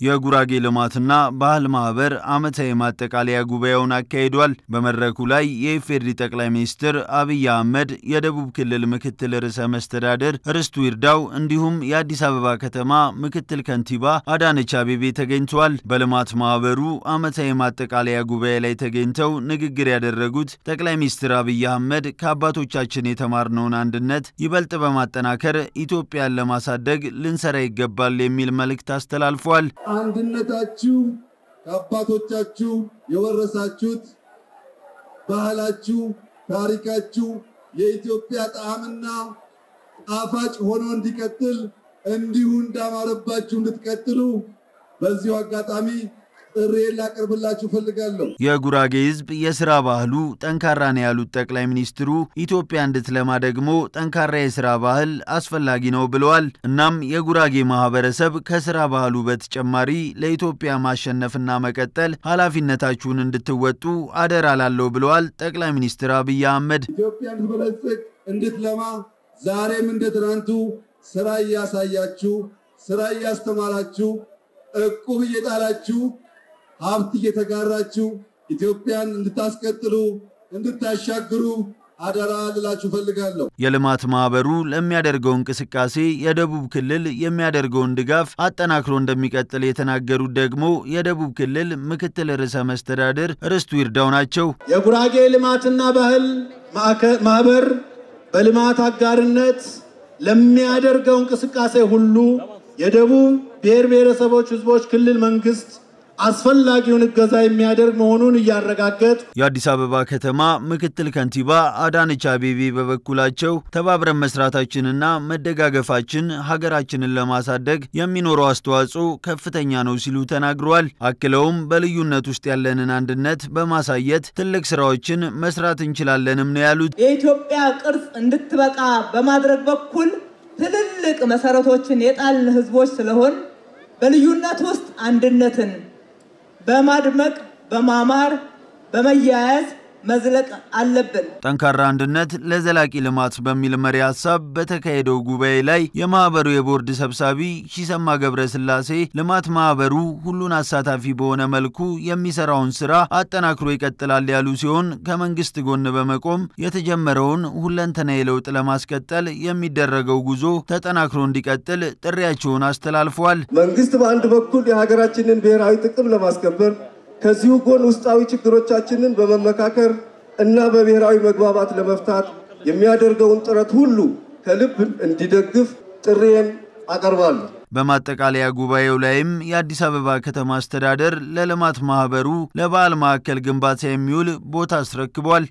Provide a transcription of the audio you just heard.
የጉራጌ ልማትና ባህል ማህበር ዓመታዊ ማጠቃለያ ጉባኤውን አካሂዷል። በመድረኩ ላይ የኢፌዴሪ ጠቅላይ ሚኒስትር አብይ አህመድ፣ የደቡብ ክልል ምክትል ርዕሰ መስተዳድር ርስቱ ይርዳው እንዲሁም የአዲስ አበባ ከተማ ምክትል ከንቲባ አዳነች አቤቤ ተገኝተዋል። በልማት ማህበሩ ዓመታዊ ማጠቃለያ ጉባኤ ላይ ተገኝተው ንግግር ያደረጉት ጠቅላይ ሚኒስትር አብይ አህመድ ከአባቶቻችን የተማርነውን አንድነት ይበልጥ በማጠናከር ኢትዮጵያን ለማሳደግ ልንሰራ ይገባል የሚል መልእክት አስተላልፏል። አንድነታችሁ ከአባቶቻችሁ የወረሳችሁት ባህላችሁ፣ ታሪካችሁ የኢትዮጵያ ጣዕምና ጣፋጭ ሆኖ እንዲቀጥል እንዲሁ እንዳማረባችሁ እንድትቀጥሉ በዚሁ አጋጣሚ ጥሬን ላቀርብላችሁ ፈልጋለሁ። የጉራጌ ሕዝብ የስራ ባህሉ ጠንካራ ነው ያሉት ጠቅላይ ሚኒስትሩ ኢትዮጵያ እንድትለማ ደግሞ ጠንካራ የስራ ባህል አስፈላጊ ነው ብለዋል። እናም የጉራጌ ማህበረሰብ ከስራ ባህሉ በተጨማሪ ለኢትዮጵያ ማሸነፍና መቀጠል ኃላፊነታችሁን እንድትወጡ አደራ ላለው ብለዋል ጠቅላይ ሚኒስትር አብይ አህመድ። ኢትዮጵያ እንድትበለጽግ እንድትለማ ዛሬም እንደ ትናንቱ ስራ እያሳያችሁ፣ ስራ እያስተማራችሁ፣ እቁብ እየጣላችሁ ሀብት እየተጋራችሁ ኢትዮጵያን እንድታስቀጥሉ እንድታሻግሩ አደራ ልላችሁ ፈልጋለሁ። የልማት ማህበሩ ለሚያደርገው እንቅስቃሴ የደቡብ ክልል የሚያደርገውን ድጋፍ አጠናክሮ እንደሚቀጥል የተናገሩት ደግሞ የደቡብ ክልል ምክትል ርዕሰ መስተዳድር ርስቱ ይርዳው ናቸው። የጉራጌ ልማትና ባህል ማህበር በልማት አጋርነት ለሚያደርገው እንቅስቃሴ ሁሉ የደቡብ ብሔር ብሔረሰቦች ህዝቦች ክልል መንግስት አስፈላጊውን እገዛ የሚያደርግ መሆኑን እያረጋገጥ የአዲስ አበባ ከተማ ምክትል ከንቲባ አዳነች አቤቤ በበኩላቸው ተባብረን መስራታችንና መደጋገፋችን ሀገራችንን ለማሳደግ የሚኖረው አስተዋጽኦ ከፍተኛ ነው ሲሉ ተናግረዋል። አክለውም በልዩነት ውስጥ ያለንን አንድነት በማሳየት ትልቅ ስራዎችን መስራት እንችላለንም ነው ያሉት። የኢትዮጵያ ቅርጽ እንድትበቃ በማድረግ በኩል ትልልቅ መሰረቶችን የጣልን ህዝቦች ስለሆን በልዩነት ውስጥ አንድነትን በማድመቅ በማማር በመያያዝ መዝለቅ አለብን። ጠንካራ አንድነት ለዘላቂ ልማት በሚል መሪ ሀሳብ በተካሄደው ጉባኤ ላይ የማህበሩ የቦርድ ሰብሳቢ ሺሰማ ገብረ ስላሴ ልማት ማህበሩ ሁሉን አሳታፊ በሆነ መልኩ የሚሰራውን ስራ አጠናክሮ ይቀጥላል ያሉ ሲሆን ከመንግስት ጎን በመቆም የተጀመረውን ሁለንተናዊ ለውጥ ለማስቀጠል የሚደረገው ጉዞ ተጠናክሮ እንዲቀጥል ጥሪያቸውን አስተላልፈዋል። መንግስት በአንድ በኩል የሀገራችንን ብሔራዊ ጥቅም ለማስከበር ከዚሁ ጎን ውስጣዊ ችግሮቻችንን በመመካከር እና በብሔራዊ መግባባት ለመፍታት የሚያደርገውን ጥረት ሁሉ ከልብ እንዲደግፍ ጥሪዬን አቀርባለሁ። በማጠቃለያ ጉባኤው ላይም የአዲስ አበባ ከተማ አስተዳደር ለልማት ማህበሩ ለበዓል ማዕከል ግንባታ የሚውል ቦታ አስረክቧል።